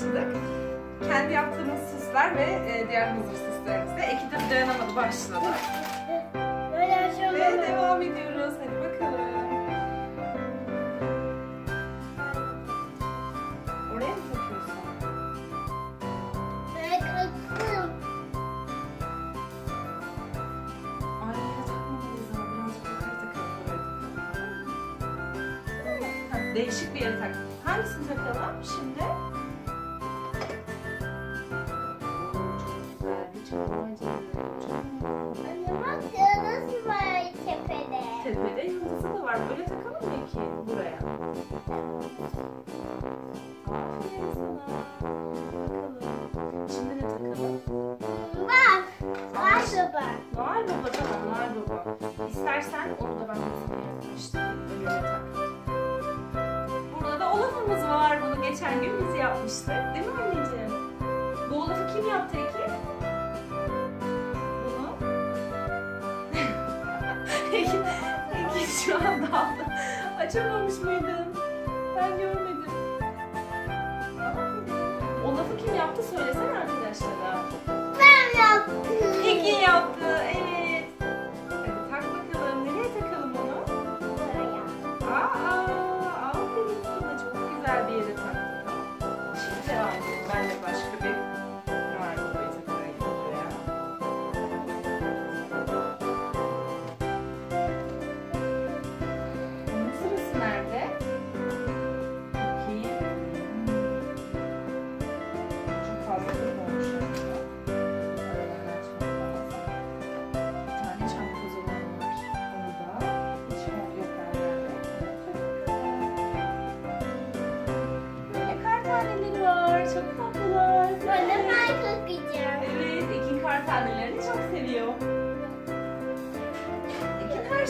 başladık. Kendi yaptığımız süsler ve e, diğer hazır süslerimizle. Eki de dayanamadı başladı. Böyle şey Ve devam ediyoruz. Hadi bakalım. Oraya mı takıyorsun? Böyle kırptım. Aynaya takmamalıyız ama birazcık yukarı takalım. Takalım. Ha, Değişik bir yere tak. Hangisini takalım şimdi? Yıldızı da var. Böyle takalım mı ki buraya? Aferin sana. Şimdi ne takalım? İstersen onu da ben sana yapmıştım. Burada da Olaf'ımız var. Bunu geçen gün biz yapmıştık. Şu anda. Açamamış mıydın? Ben görmedim. Olaf'ı kim yaptı söylesene arkadaşlara. Ben yaptım. Eki yaptı, evet. Hadi tak bakalım. Nereye takalım onu? Buraya. Aa, aferin sana. Çok güzel bir yere taktın. Şimdi devam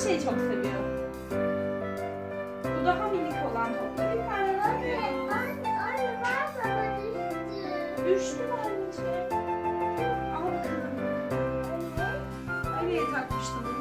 şeyi çok seviyor. Bu daha minik olan topları bir tane takıyoruz. anne, anne ben sana düştüm. Düştü mü anneciğim? Al bakalım. Nereye takmıştın bunu?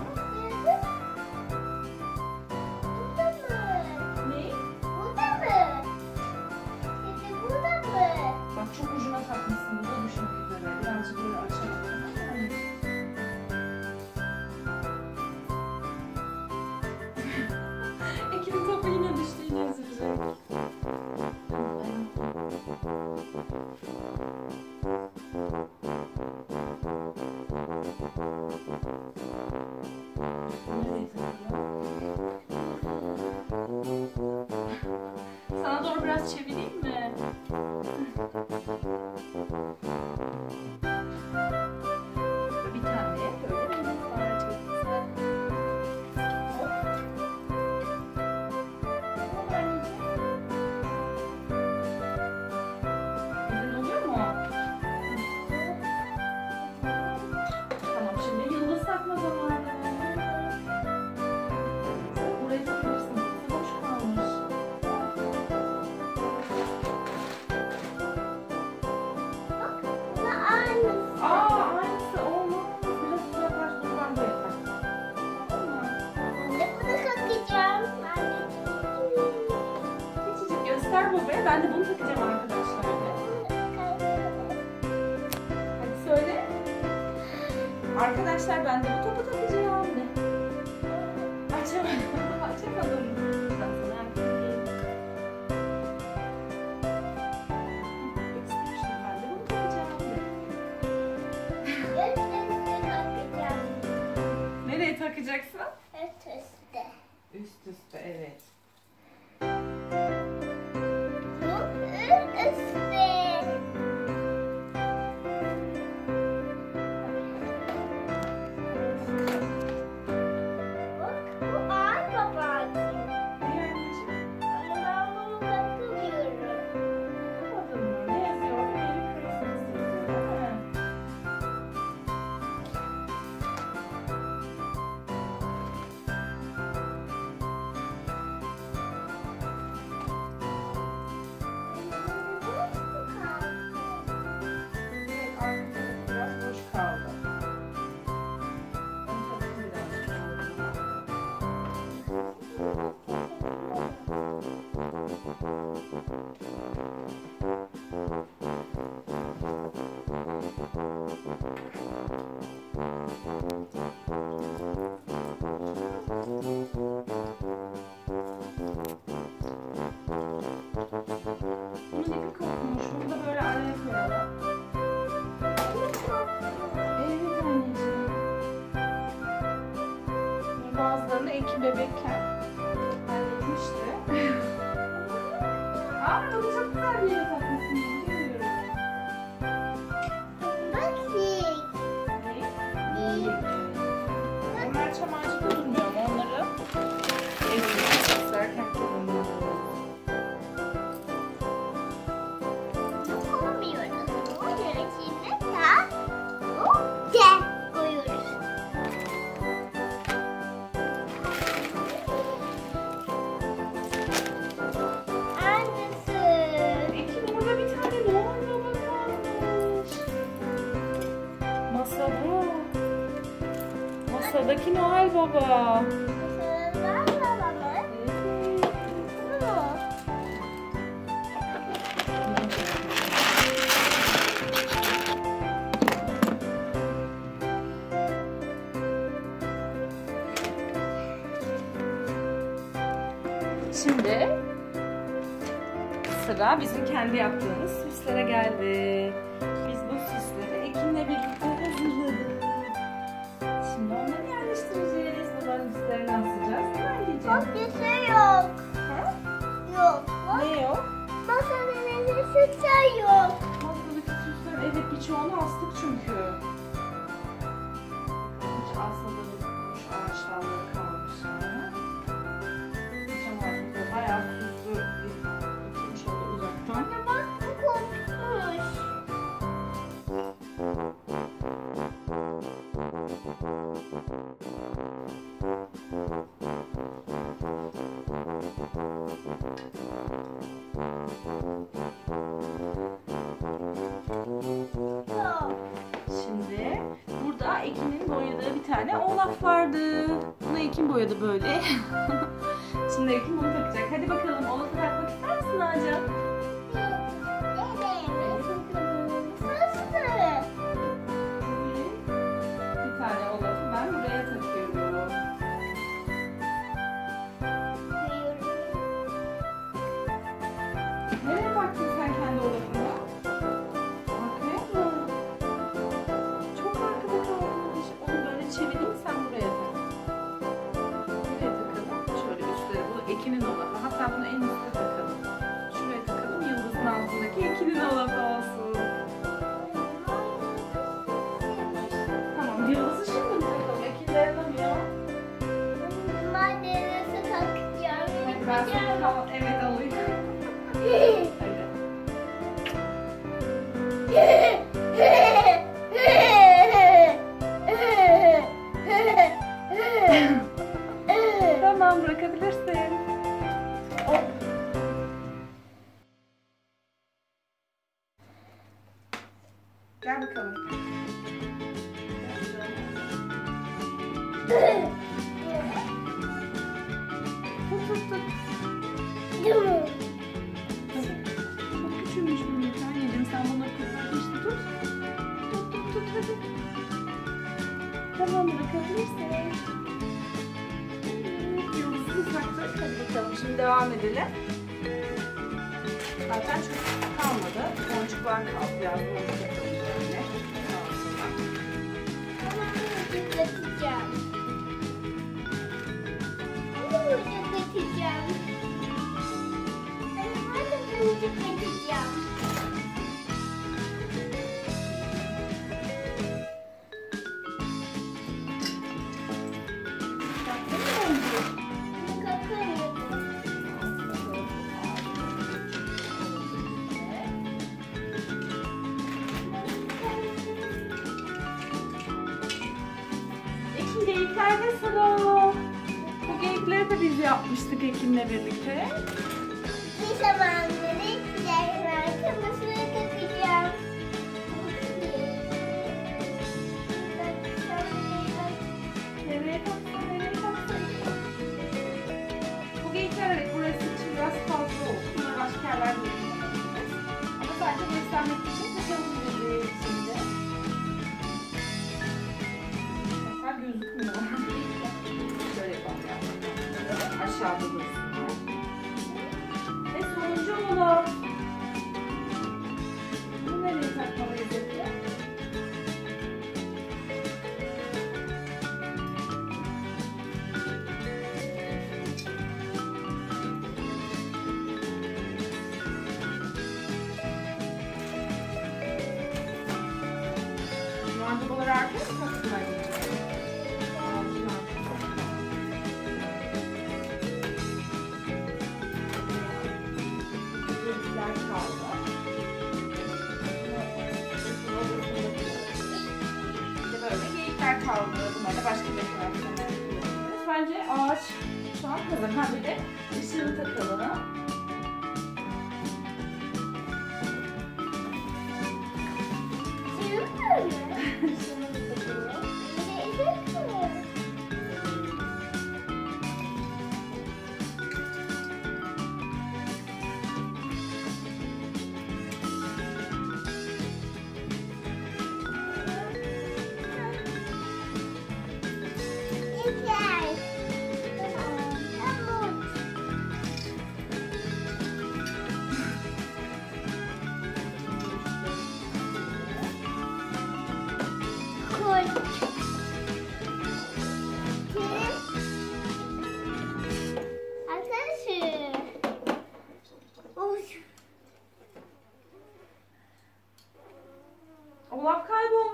Nereye Arkadaşlar ben de bu topu takacağım. De. Açamadım. Açamadım. De. Nereye takacaksın? Üst üste evet. Masadaki Noel Baba. Şimdi sıra bizim kendi yaptığımız süslere geldi. Değil mi anneciğim? Ha? Ne yok? Masadaki süslerin evet birçoğunu astık çünkü. Hiç asmadığımız şu tane Olaf vardı. Bunu Ekin boyadı böyle. Şimdi Ekin bunu takacak. Hadi bakalım Olaf'ı takmak ister misin Ağaca? Bir tane Olaf'ı ben buraya takıyorum. Bırakabilirsin. Hop. Gel bakalım. Tut tut tut. Çok küçülmüş bu bir taneciğim. Sen bunları işte tut. Tut tut tut hadi. Tamam bırakabilirsin. Hadi bakalım şimdi devam edelim. Zaten çok kalmadı. Boncuklar kaldı. Biraz boncuk yapalım böyle. Taktın Bu geyikleri de biz yapmıştık Ekin'le birlikte. Bir zamanları güzel kafasına takacağım. Nereye taksan, nereye taksan. Bu evet burası için biraz fazla oldu. Bunları başka yerlerde de kullanabiliriz. Ama aşağıda dursunlar. Ve sonuncu Olaf. Bunu nereye takmalıyız Efe? Mandıbaları Bunlar da başka dekorasyonlar yapıyoruz. Bence ağaç şu an hazır. Ha bir de ışığını takalım. Sığmıyor mu?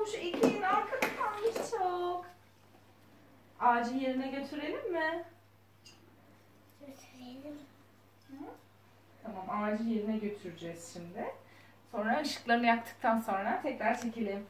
kaybolmuş. İlkin arkada kalmış çok. Ağacı yerine götürelim mi? Götürelim. Tamam ağacı yerine götüreceğiz şimdi. Sonra ışıklarını yaktıktan sonra tekrar çekelim.